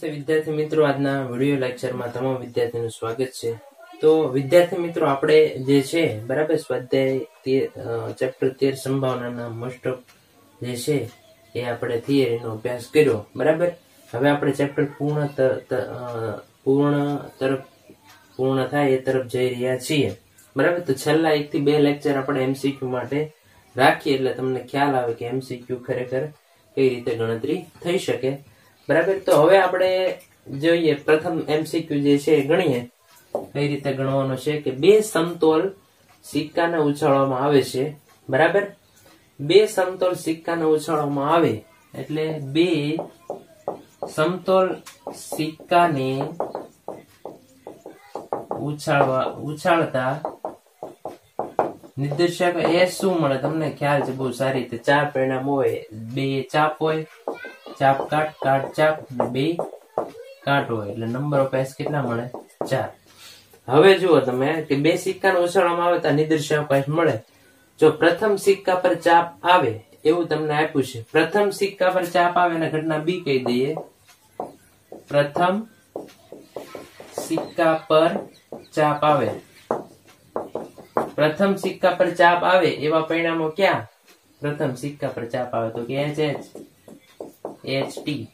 નમસ્તે વિદ્યાર્થી મિત્રો. આજના વીડિયો લેક્ચરમાં તમામ વિદ્યાર્થીનું સ્વાગત છે. તો વિદ્યાર્થી મિત્રો, આપણે જે છે, બરાબર, સ્વાધ્યાય ચેપ્ટર તેર સંભાવનાના મોસ્ટ ઓફ જે છે, એ આપણે થિયરીનો અભ્યાસ કર્યો. બરાબર? હવે આપણે ચેપ્ટર પૂર્ણ પૂર્ણ તરફ, પૂર્ણ થાય એ તરફ જઈ રહ્યા છીએ. બરાબર? તો છેલ્લા એકથી બે લેક્ચર આપણે એમસીક્યુ માટે રાખીએ એટલે તમને ખ્યાલ આવે કે એમસીક્યુ ખરેખર કઈ રીતે ગણતરી થઈ શકે. બરાબર? તો હવે આપણે જોઈએ પ્રથમ એમસીક્યુ જે છે ગણીએ. કઈ રીતે ગણવાનો છે કે બે સમતોલ સિક્કાને ઉછાળવામાં આવે છે. બરાબર? બે સમતોલ સિક્કાને ઉછાળવામાં આવે એટલે બે સમતોલ સિક્કાને ઉછાળવા, ઉછાળતા નિર્દેશક એ શું મળે? તમને ખ્યાલ છે, બહુ સારી રીતે ચાર પરિણામ હોય. બે ચાપ હોય ચાપ, કાટ કાટ, ચાપ, બે, કાટ એટલે નંબર ઓફ એસ કેટલા મળે? ચાર. હવે જુઓ તમે કે બે સિક્કાને ઉછાળવામાં આવે તો નિર્દેશક મળે. જો પ્રથમ સિક્કા પર ચાપ આવે, એવું તમને આપ્યું છે. પ્રથમ સિક્કા પર ચાપ આવે અને ઘટના બી કહી દઈએ. પ્રથમ સિક્કા પર ચાપ આવે. પ્રથમ સિક્કા પર ચાપ આવે એવા પરિણામો ક્યાં? પ્રથમ સિક્કા પર ચાપ આવે તો કે એચ એચ એચ ટી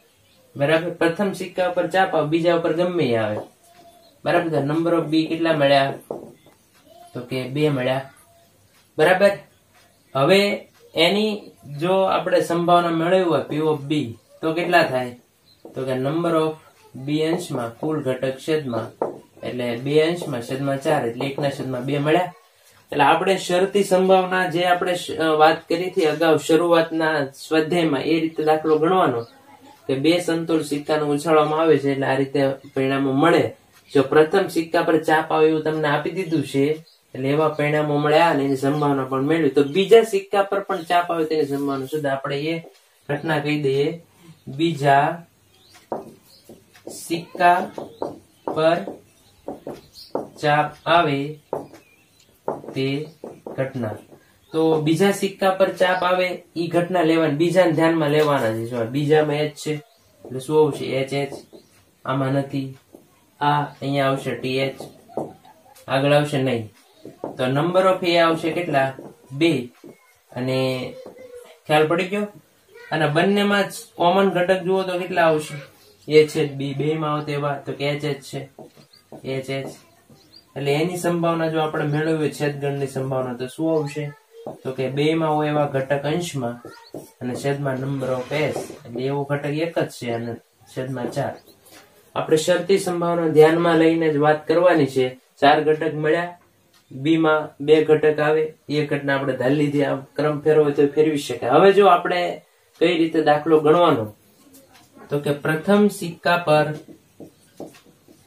બરાબર? પ્રથમ સિક્કા ઉપર ચાપ બીજા ઉપર ગમે આવે. બરાબર? નંબર ઓફ બી કેટલા મળ્યા? તો કે બે મળ્યા. બરાબર? હવે એની જો આપણે સંભાવના મેળવી હોય પી ઓફ બી તો કેટલા થાય? તો કે નંબર ઓફ બી અંશમાં કુલ ઘટક છેદમાં, એટલે બે અંશમાં છેદમાં ચાર, એટલે એકના છેદમાં બે મળ્યા. એટલે આપણે શરતી સંભાવના જે આપણે વાત કરી હતી અગાઉ શરૂઆતના સ્વાધ્યાયમાં, એ રીતે દાખલો ગણવાનો કે બે સંતુલ સિક્કાને ઉછાળવામાં આવે છે એટલે આ રીતે પરિણામો મળે. જો પ્રથમ સિક્કા પર ચાપ આવે એવું તમને આપી દીધું છે, એટલે એવા પરિણામો મળ્યા અને એની સંભાવના પણ મેળવી. તો બીજા સિક્કા પર પણ ચાપ આવે તેની સંભાવના સુધી આપણે એ ઘટના કહી દઈએ. બીજા સિક્કા પર ચાપ આવે તે ઘટના. તો બીજા સિક્કા પર ચાપ આવે એ ઘટના લેવાની, બીજાને ધ્યાનમાં લેવાના છે. જો બીજામાં એચ છે, એટલે શું આવશે? એચ એચ આમાં નથી. આ અહીંયા આવશે ટી એચ આગળ આવશે નહીં. તો નંબર ઓફ એ આવશે કેટલા? બે. અને ખ્યાલ પડી ગયો? અને બંનેમાં કોમન ઘટક જુઓ તો કેટલા આવશે? એ છે બી બે માં આવતે એવા. તો કે એચ એચ છે. એચ એચ એટલે એની સંભાવના જો આપણે મેળવીએ છેદગણની સંભાવના, તો શું આવશે? તો કે બે માં હોય એવા ઘટક અંશમાં અને છેદમાં નંબર ઓફ એસ એટલે એવો ઘટક એક જ છે અને છેદમાં ચાર. આપણે શરતી સંભાવના ધ્યાનમાં લઈને જ વાત કરવાની છે. ચાર ઘટક મળ્યા બી માં બે ઘટક આવે, એ ઘટના આપણે ધારી લીધી. આ ક્રમ ફેરવો તો ફેરવી શકાય. હવે જો આપણે કઈ રીતે દાખલો ગણવાનો? તો કે પ્રથમ સિક્કા પર,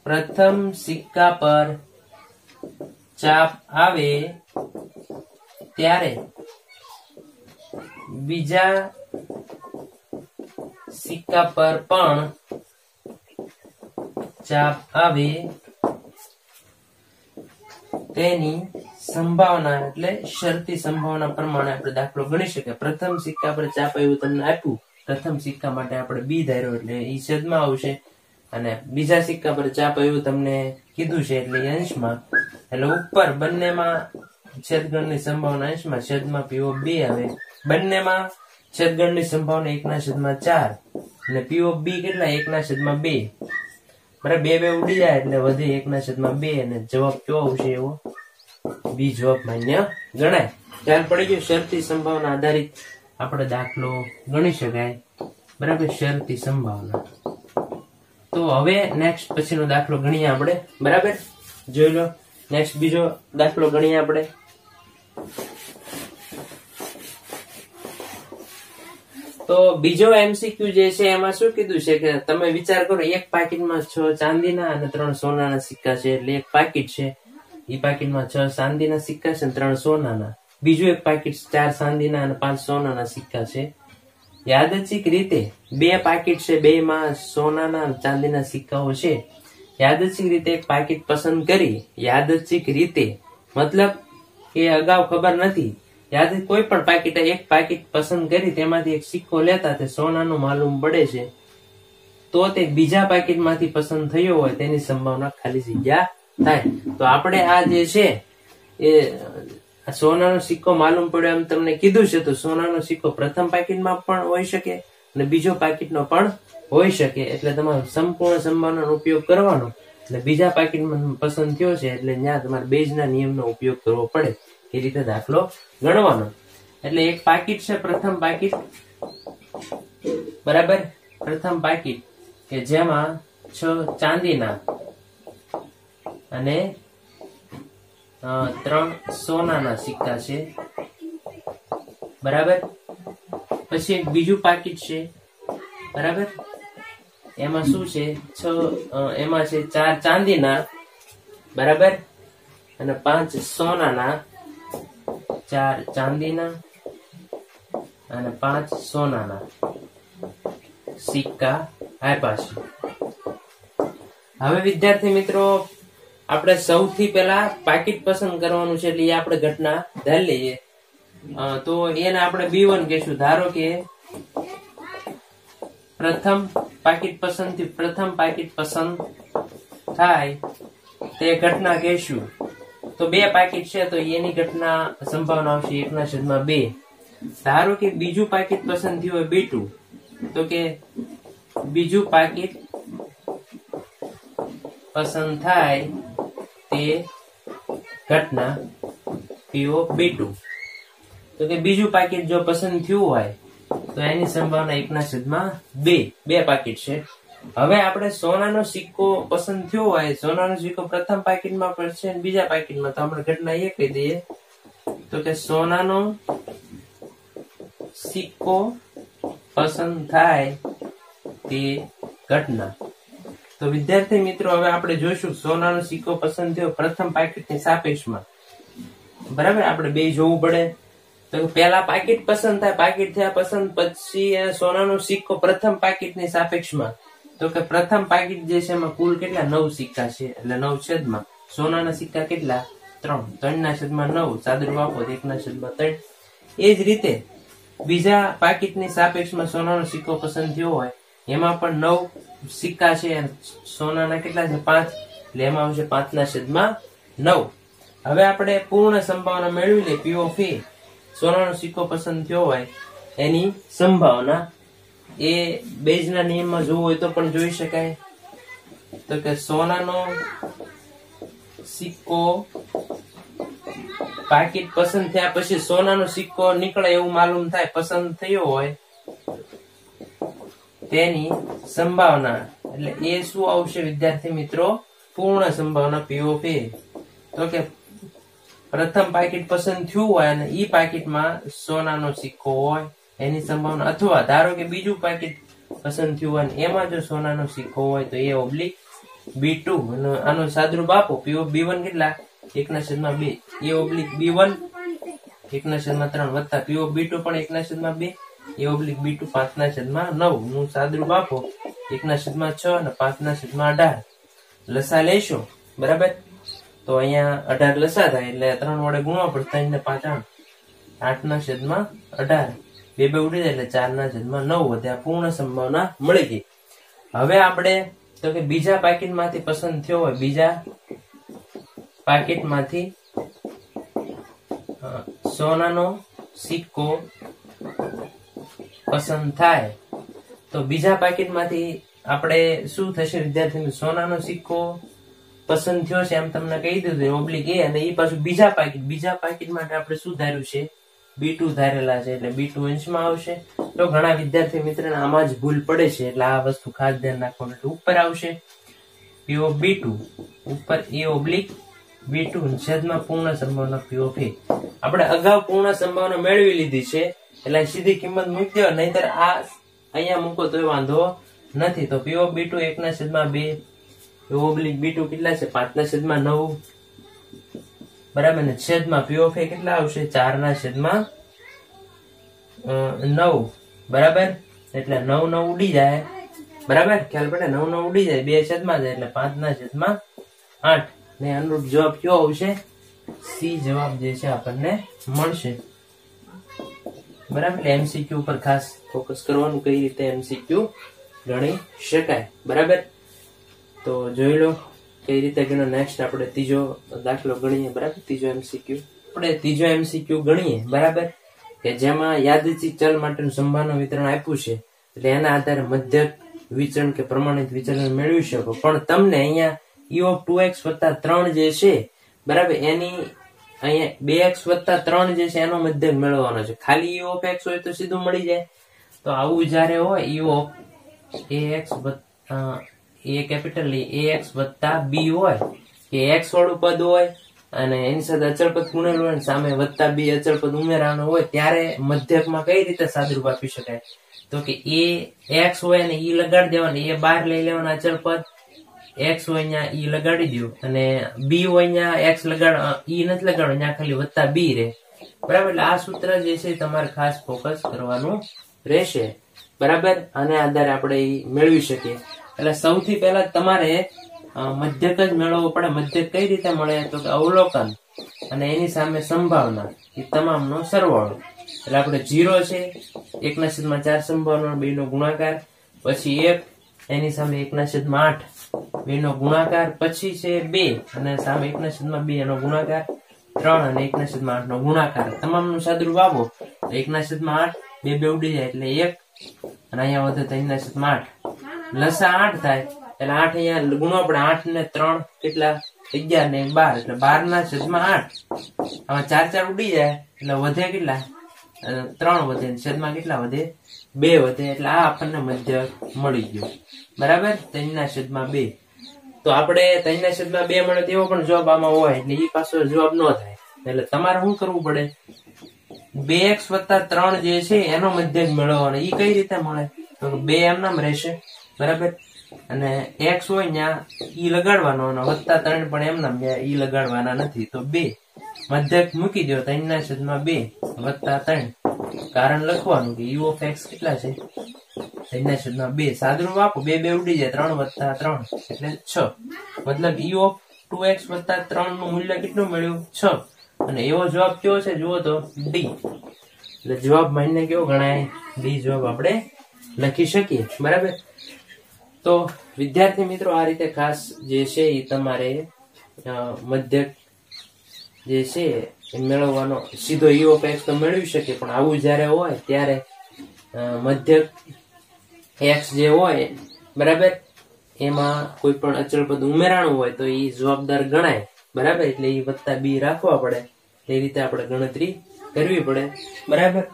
પ્રથમ સિક્કા પર ચાપ આવે ત્યારે બીજા સિક્કા પર પણ ચાપ આવે તેની સંભાવના એટલે શરતી સંભાવના પ્રમાણે આપણે દાખલો ગણી શકીએ. પ્રથમ સિક્કા પર ચાપ એવું તમને આપ્યું. પ્રથમ સિક્કા માટે આપણે બી ધાર્યો એટલે ઈ છેદમાં આવશે. અને બીજા સિક્કા પર ચાપ એવું તમને કીધું છે એટલે અંશમાં એટલે ઉપર બંનેમાં છેદગણની સંભાવના અંશમાં છેદમાં પીઓ બે આવે બંનેમાં છેદગણની સંભાવના એકના છેદમાં ચાર અને પીઓ બી કેટલા? એકના છેદમાં બે. બરાબર, બે બે ઉડી જાય એટલે વધે એકના છેદમાં બે અને જવાબ કયો આવશે એવો? બી જવાબ માન્ય ગણાય. ખ્યાલ પડી ગયો, શરતી સંભાવના આધારિત આપણે દાખલો ગણી શકાય. બરાબર, શરતી સંભાવના. તો હવે નેક્સ્ટ પછીનો દાખલો ગણીએ આપણે. બરાબર? જોઈ લો. નેક્સ્ટ બીજો દાખલો ગણીએ આપણે. તો બીજો એમસીક્યુ જે છે, એમાં શું કીધું છે કે તમે વિચાર કરો, એક પાકીટમાં છ ચાંદીના અને ત્રણ સોનાના સિક્કા છે, એટલે એક પાકીટ છે. એ પાકીટમાં છ ચાંદીના સિક્કા છે અને ત્રણ સોનાના. બીજું એક પાકીટ ચાર ચાંદીના અને પાંચ સોનાના સિક્કા છે. યાદચ્છિક રીતે? બે પાકીટ છે બે માં સોનાના ચાંદીના સિક્કાઓ છે. યાદચ્છિક રીતે એક પાકીટ પસંદ કરી યાદચ્છિક રીતે. મતલબ કે અગાઉ ખબર નથી. યાદ કોઈ પણ પાકીટ એક પાકીટ પસંદ કરી, તેમાંથી એક સિક્કો લેતા તે સોનાનું માલુમ પડે છે. તો તે બીજા પાકીટમાંથી પસંદ થયો હોય તેની સંભાવના ખાલી જગ્યા થાય. તો આપણે આ જે છે, એ સોનાનો સિક્કો માલુમ પડ્યો એમ તમને કીધું છે, તો સોનાનો સિક્કો પ્રથમ પાકીટમાં પણ હોઈ શકે અને બીજો પાકીટનો પણ હોઈ શકે એટલે તમારો સંપૂર્ણ સંભાવનાનો ઉપયોગ કરવાનો. એટલે બીજા પાકીટમાં પસંદ થયો છે, એટલે ત્યાં તમારે બેજના નિયમનો ઉપયોગ કરવો પડે, એ રીતે દાખલો ગણવાનો. એટલે એક પાકીટ છે, પ્રથમ પાકીટ. બરાબર? પ્રથમ પાકીટ, કે જેમાં છ ચાંદીના અને ત્રણ સોનાના સિક્કા છે. બરાબર? પછી એક બીજું પાકીટ છે. બરાબર? એમાં શું છે? છ એમાં છે ચાર ચાંદીના, બરાબર? અને પાંચ સોનાના, ચાર ચાંદીના, અને પાંચ સોનાના. સિક્કા આપ્યા છે. હવે વિદ્યાર્થી મિત્રો, આપણે સૌથી પહેલા પાકીટ પસંદ કરવાનું છે એટલે આપણે ઘટના ધારી લઈએ. તો એને આપણે બી વન કહેશું. ધારો કે પ્રથમ પાકીટ પસંદથી પ્રથમ પાકીટ પસંદ થાય તે ઘટના કહેશું. તો બે પાકીટ છે, તો એની ઘટના સંભાવના આવશે એકના છેદમાં બે. ધારો કે બીજું પાકીટ પસંદ થયું હોય બી ટુ તો કે બીજું પાકીટ પસંદ થાય તે ઘટના પીઓ બી ટુ તો કે બીજું પાકીટ જો પસંદ થયું હોય તો એની સંભાવના એકના છેદમાં બે. બે પાકીટ છે. હવે આપણે સોનાનો સિક્કો પસંદ થયો હોય, સોનાનો સિક્કો પ્રથમ પાકીટમાં પડશે અને બીજા પાકીટમાં તો આપણે ઘટના એ કહી દઈએ. તો કે સોનાનો સિક્કો પસંદ થાય તે ઘટના. તો વિદ્યાર્થી મિત્રો, હવે આપણે જોઈશું સોનાનો સિક્કો પસંદ થયો પ્રથમ પાકીટની સાપેક્ષમાં. બરાબર? આપણે બે જોવું પડે. તો પેલા પાકીટ પસંદ થાય, પાકીટ થયા પસંદ, પછી સોનાનો સિક્કો પ્રથમ પાકીટની સાપેક્ષમાં. તો કે પ્રથમ પાકીટ જે છે એમાં કુલ કેટલા? નવ સિક્કા છે. એટલે નવ છેદમાં. સોનાના સિક્કા કેટલા? ત્રણ. ત્રણ ના છેદમાં નવ, ચાદર વાપો એક ના છેદમાં ત્રણ. એ જ રીતે બીજા પાકીટની સાપેક્ષમાં સોનાનો સિક્કો પસંદ થયો હોય, એમાં પણ નવ સિક્કા છે સોનાના કેટલા છે? પાંચ. એટલે એમાં આવશે પાંચના છેદમાં નવ. હવે આપણે પૂર્ણ સંભાવના મેળવી લઈએ પીઓફી સોનાનો સિક્કો પસંદ થયો હોય, એની સંભાવના એ બેઝના નિયમમાં જોવું હોય તો પણ જોઈ શકાય. તો કે સોનાનો સિક્કો પાકીટ પસંદ થયા પછી સોનાનો સિક્કો નીકળે એવું માલુમ થાય, પસંદ થયો હોય, તેની સંભાવના. એટલે એ શું આવશે વિદ્યાર્થી મિત્રો? પૂર્ણ સંભાવના પીઓપી તો કે પ્રથમ પાકીટ પસંદ થયું હોય અને ઈ પાકીટમાં સોનાનો સિક્કો હોય, એની સંભાવના. અથવા ધારો કે બીજું પાકીટ પસંદ થયું હોય અને એમાં જો સોનાનો સિક્કો હોય તો એ ઓબ્લિક બી ટુ આનો સાદરૂપ આપો પીઓ બી વન કેટલા? એકના છેદમાં બે. એ ઓબ્લિક બી વન એકના છેદમાં ત્રણ. વત્તા પીઓ બી ટુ પણ એકના છેદમાં બે. એ ઓબ્લિક બી ટુ પાંચના છેદમાં નવ. નું સાદરૂપ આપો એકના છેદમાં છ અને પાંચના છેદમાં અઢાર. લસા લેશો? બરાબર? તો અહીંયા અઢાર લસા થાય એટલે ત્રણ વડે ગુણવા પડે, ત્રણ ને પાંચ આઠ. આઠ ના છેદમાં અઢાર. બે બે ઉડી જાય એટલે ચાર ના છેદમાં નવ વધે. આ પૂર્ણ સંભાવના મળી ગઈ. હવે આપણે, તો કે બીજા પાકીટમાંથી પસંદ થયો હોય, બીજા પાકીટમાંથી સોનાનો સિક્કો પસંદ થાય. તો બીજા પાકીટમાંથી આપણે શું થશે? વિદ્યાર્થી સોનાનો સિક્કો પસંદ થયો છે એમ તમને કહી દીધું ઓબ્લિક એ અને એ પાછું બીજા પાકીટ બીજા પાકીટ માટે આપણે શું ધાર્યું છે. બી ટુ ધારેલા છે, એટલે બી ટુ અંશમાં આવશે. તો ઘણા વિદ્યાર્થી મિત્રોને આમાં જ ભૂલ પડે છે, એટલે આ વસ્તુ ખાસ ધ્યાન રાખવાનું એટલે ઉપર આવશે પીઓ બી ટુ ઉપર એ ઓબ્લિક બી ટુ છેદમાં પૂર્ણ સંભાવના પીઓ ફી આપણે અગાઉ પૂર્ણ સંભાવના મેળવી લીધી છે, એટલે સીધી કિંમત મૂકી દેવા નહીતર આ અહીંયા મૂકો તો વાંધો નથી. તો પીઓ બી ટુ એકના છેદમાં બે ઓબ્લિક બી ટુ કેટલા છે? પાંચના છેદમાં નવ. બરાબર ને? છેદમાં પી ઓફ એ કેટલા આવશે? ચાર ના છેદમાં નવ. બરાબર? એટલે નવ નવ ઉડી જાય. બરાબર? ખ્યાલ પડે? નવ નવ ઉડી જાય. બે છેદમાં જાય એટલે પાંચ ના છેદમાં આઠ. ને અનુરૂપ જવાબ કયો આવશે? સી જવાબ જે છે આપણને મળશે. બરાબર? એમસીક્યુ પર ખાસ ફોકસ કરવાનું કઈ રીતે એમસીક્યુ ગણી શકાય. બરાબર? તો જોઈ લો, કઈ રીતે ગણો નેક્સ્ટ આપણે ત્રીજો દાખલો ગણીએ, બરાબર? ત્રીજો એમસીક્યુ આપણે ત્રીજો એમસીક્યુ ગણીએ, બરાબર? કે જેમાં યાદચી ચલ માટેનું સંભાવના વિતરણ આપ્યું છે. એટલે એના આધારે મધ્યક વિચરણ કે પ્રમાણિત વિચરણ મેળવી શકો. પણ તમને અહીંયા ઈ ઓફ ટુ એક્સ વત્તા ત્રણ જે છે, બરાબર? એની અહીંયા બે એક્સ વત્તા ત્રણ જે છે, એનો મધ્યક મેળવવાનો છે. ખાલી ઈ ઓફ એક્સ હોય તો સીધું મળી જાય. તો આવું જયારે હોય ઈ of A X A capital A X વત્તા બી હોય, કે એક્સ વાળું પદ હોય, અને એની સાથે અચળ પદ ગુણેલું હોય સામે વત્તા બી અચળ પદ ઉમેરાનું હોય, ત્યારે મધ્યકમાં કઈ રીતે સાદુરૂપ આપી શકાય? તો કે એ એક્સ હોય અને ઈ લગાડી દેવાનું, એ બહાર લઈ લેવાના અચળ પદ એક્સ હોય અહીંયા ઈ લગાડી દો અને બી હોય અહીંયા એક્સ લગાડ ઈ નથી લગાડો અહીંયા ખાલી વત્તા બી રે બરાબર? એટલે આ સૂત્ર જે છે તમારે ખાસ ફોકસ કરવાનું રહેશે. બરાબર? આને આધારે આપણે મેળવી શકીએ. એટલે સૌથી પહેલા તમારે મધ્યક જ મેળવવો પડે. મધ્યક કઈ રીતે મળે? તો કે અવલોકન અને એની સામે સંભાવના. એ તમામનો સરવાળો. એટલે આપણે જીરો છે, એકના છેદમાં ચાર સંભાવના બે નો ગુણાકાર, પછી એક, એની સામે એકના છેદમાં આઠ બે નો ગુણાકાર, પછી છે બે, અને સામે એકના છેદમાં બે એનો ગુણાકાર, ત્રણ, અને એકના છેદમાં આઠ નો ગુણાકાર. તમામનું સાદુરૂપ આપો. તો એકના છેદમાં આઠ, બે બે ઉડી જાય એટલે એક, અને અહીંયા વધે ત્રણના છેદમાં આઠ. લસા આઠ થાય. એટલે આઠ અહીંયા ગુણો આપણે આઠ ને ત્રણ કેટલા? અગિયાર ને બાર. એટલે બાર ના છેદમાં આઠ. આમાં ચાર ચાર ઉડી જાય. એટલે વધે કેટલા? ત્રણ વધે. છેદમાં કેટલા વધે? બે વધે. એટલે આ આપણને મધ્ય મળી ગયો. બરાબર? ત્રણના છેદમાં બે. તો આપણે ત્રણના છેદમાં બે મળે તેવો પણ જવાબ આમાં હોય. એટલે એ પાછો જવાબ ન થાય. એટલે તમારે શું કરવું પડે? બે એક્સ વત્તા ત્રણ જે છે, એનો મધ્યક મેળવવાનો. એ કઈ રીતે મળે? તો બે એમ નામ રહેશે. બરાબર? અને એક્સ હોય ત્યાં ઈ લગાડવાનો અને વત્તા ત્રણ પણ એમ નામ ઈ લગાડવાના નથી, તો બે. મધ્યક મૂકી દો ત્રણના છેદમાં બે, વત્તા ત્રણ. કારણ લખવાનું કે યુ ઓફ એક્સ કેટલા છે? ત્રણ ના છેદમાં બે. સાદરૂપ આપો, બે બે ઉડી જાય, ત્રણ વત્તા ત્રણ, એટલે છ. મતલબ યુ ઓફ ટુ એક્સ વત્તા ત્રણનું મૂલ્ય કેટલું મળ્યું? છ. અને એવો જવાબ કેવો છે? જુઓ તો ડી એટલે જવાબ માન્ય કેવો ગણાય? ડી જવાબ આપણે લખી શકીએ. બરાબર? તો વિદ્યાર્થી મિત્રો, આ રીતે ખાસ જે છે એ તમારે મધ્યક જે છે એ મેળવવાનો સીધો ઈ ઓફ તો મેળવી શકે, પણ આવું જ્યારે હોય ત્યારે મધ્યક એક્સ જે હોય, બરાબર? એમાં કોઈ પણ અચળ પદ ઉમેરાણું હોય તો એ જવાબદાર ગણાય, બરાબર? એટલે એ વત્તા બી રાખવા પડે. એ રીતે આપણે ગણતરી કરવી પડે, બરાબર?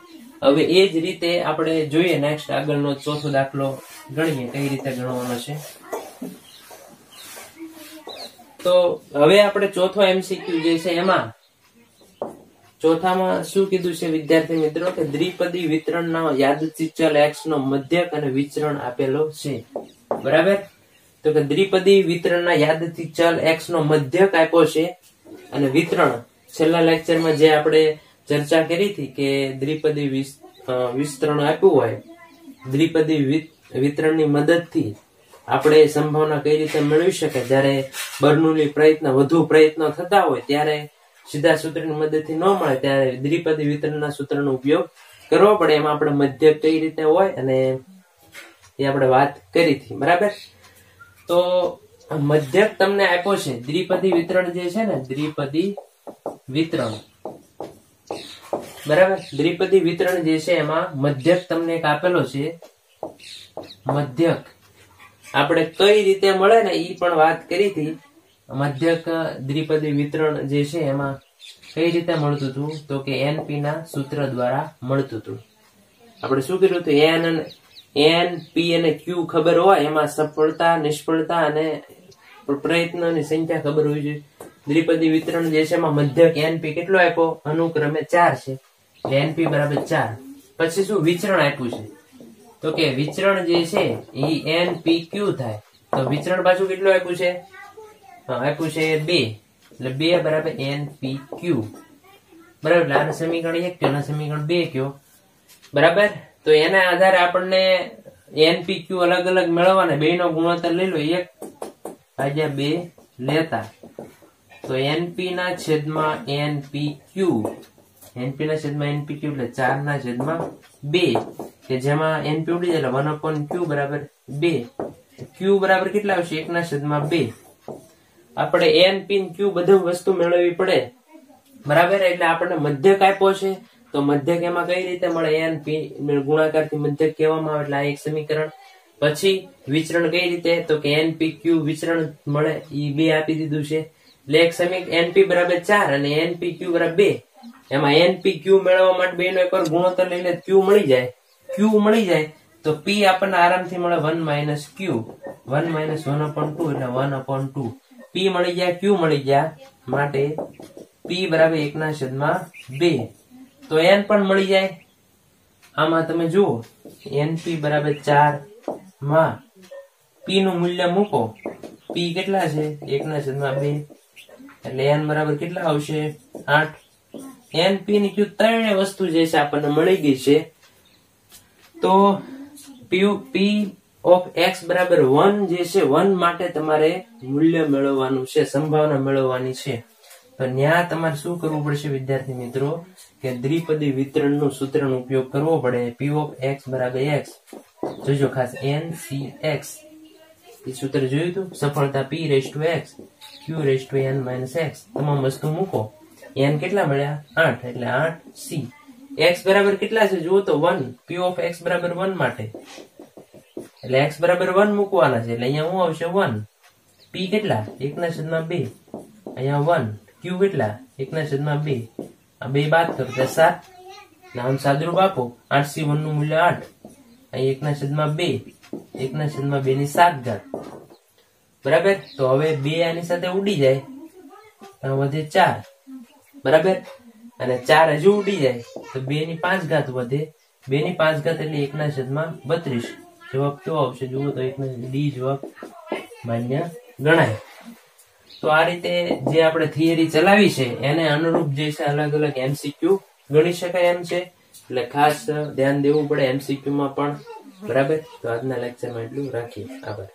હવે એ જ રીતે આપણે જોઈએ નેક્સ્ટ આગળનો ચોથો દાખલો ગણીએ, કઈ રીતે ગણવાનો છે. તો હવે આપણે ચોથો એમસીક્યુ જે છે એમાં ચોથામાં શું કીધું છે વિદ્યાર્થી મિત્રો કે દ્વિપદી વિતરણના યાદચ્છિક ચલ x નો મધ્યક અને વિચરણ આપેલો છે. બરાબર? તો કે દ્વિપદી વિતરણના યાદચ્છિક ચલ x નો મધ્યક આપ્યો છે અને વિતરણ છેલ્લા લેક્ચરમાં જે આપણે ચર્ચા કરી હતી કે દ્વિપદી વિસ્તરણ આપ્યું હોય, દ્વિપદી વિતરણની મદદથી આપણે સંભાવના કઈ રીતે મેળવી શકે? જ્યારે બર્નુલી પ્રયત્ન, વધુ પ્રયત્નો થતા હોય, ત્યારે સીધા સૂત્રની મદદથી ન મળે, ત્યારે દ્વિપદી વિતરણના સૂત્રનો ઉપયોગ કરવો પડે. એમાં આપણે મધ્ય કઈ રીતે હોય અને એ આપણે વાત કરી હતી. બરાબર? તો મધ્યક તમને આપ્યો છે. દ્વિપદી વિતરણ જે છે ને, દ્વિપદી વિતરણ. બરાબર? દ્વિપદી વિતરણ જે છે એમાં મધ્યક તમને એક આપેલો છે. મધ્યક. આપણે કઈ રીતે મળે ને એ પણ વાત કરી હતી. મધ્યક, દ્વિપદી વિતરણ જે છે એમાં કઈ રીતે મળતું હતું? તો કે એનપી ના સૂત્ર દ્વારા મળતું હતું. આપણે શું કર્યું હતું? એન અને એન પી અને ક્યુ ખબર હોય, એમાં સફળતા, નિષ્ફળતા અને પ્રયત્નોની સંખ્યા ખબર હોવી જોઈએ. દ્વિપદી વિતરણ જે છે એમાં મધ્યક એનપી કેટલો આપ્યો? અનુક્રમે ચાર છે. એનપી બરાબર ચાર. પછી શું? વિચરણ આપ્યું છે. તો કે વિચરણ જે છે, એ એન પી ક્યુ થાય. તો વિચરણ પાછું કેટલું આપ્યું છે? આપ્યું છે બે. એટલે બે બરાબર એન પી ક્યુ બરાબર આનું સમીકરણ એક કયો સમીકરણ બે કયો બરાબર? તો એના આધારે આપણને એનપીક્યુ અલગ અલગ મેળવવાના. બે નો ગુણોત્તર લઈ લો, એક ભાગ્યા બે લેતા. તો એનપી ના છેદમાં એનપીક્યુ એનપી ના છેદમાં એનપીક્યુ એટલે ચાર ના છેદમાં બે. કે જેમાં એનપી ઉડી જાય વન અપોન ક્યુ બરાબર બે. ક્યુ બરાબર કેટલા આવશે? એકના છેદમાં બે. આપણે એન પિન ક્યુ બધું વસ્તુ મેળવવી પડે. બરાબર? એટલે આપણને મધ્યક આપ્યો છે. તો મધ્યક એમાં કઈ રીતે મળે? એન પી ગુણાકારથી મધ્યક કહેવામાં આવે એટલે આ એક સમીકરણ. પછી વિચરણ કઈ રીતે? તો કે એન પી ક્યુ વિચરણ મળે. એ બે આપી દીધું છે. એટલે એક સમીક એનપી બરાબર ચાર અને એનપી ક્યુ બરાબર બે. એમાં એન પી ક્યુ મેળવવા માટે બે નો એકવાર ગુણોત્તર લઈને ક્યુ મળી જાય. ક્યુ મળી જાય તો પી આપણને આરામથી મળે one minus Q one minus one upon two એટલે વન અપોન ટુ પી મળી ગયા ક્યુ મળી ગયા માટે પી બરાબર એકના છેદમાં બે. તો એન પણ મળી જાય. આમાં તમે જુઓ એન પી બરાબર ચારમાં પી નું મૂલ્ય મૂકો. પી કેટલા છે? એકના છેદમાં બે. એટલે એન બરાબર કેટલા આવશે? આઠ. એનની ક્યુ ત્રણે વસ્તુ જે છે આપણને મળી ગઈ છે, તો પી પી ઓફ એક્સ બરાબર વન જે છે વન માટે તમારે મૂલ્ય મેળવવાનું છે, સંભાવના મેળવવાની છે. તો ત્યાં તમારે શું કરવું પડશે વિદ્યાર્થી મિત્રો? કે દ્વિપદી વિતરણનું સૂત્રનો ઉપયોગ કરવો પડે. પી ઓફ એક્સ બરાબર એક્સ જોજો ખાસ એન સી એક્સ એ સૂત્ર જોયું હતું સફળતા P raise to X Q raise to N minus X તમામ વસ્તુ મૂકો. એન કેટલા મળ્યા? આઠ. એટલે આઠ સી. એક્સ બરાબર કેટલા છે? જુઓ તો વન. પી ઓફ એક્સ બરાબર વન માટે. એટલે એક્સ બરાબર વન મૂકવાના છે. એટલે અહીંયા શું આવશે? વન. પી કેટલા? એકના છેદમાં બે. અહીંયા વન. ક્યુ કેટલા? એકના છેદમાં બે. આ બે બાદ કરો. એટલે સાત. નામ સાદરૂપ આપો. આઠ સી વનનું મૂલ્ય આઠ. અહીં એકના છેદમાં બે. એકના છેદમાં બે ની સાત ઘાત. બરાબર? તો હવે બે આની સાથે ઉડી જાય. વધે ચાર. બરાબર? અને ચાર હજુ ઉડી જાય, તો બે ની પાંચ ઘાત વધે. બે ની પાંચ ઘાત એટલે એકના છેદમાં બત્રીસ. જવાબ કેવો આવશે, જુઓ તો એકના ડી જવાબ માન્ય ગણાય. તો આ રીતે જે આપણે થિયરી ચલાવી છે, એને અનુરૂપ જે છે અલગ અલગ એમસીક્યુ ગણી શકાય એમ છે. એટલે ખાસ ધ્યાન દેવું પડે એમસીક્યુ માં પણ. બરાબર? તો આજના લેક્ચરમાં એટલું રાખીએ. આભાર.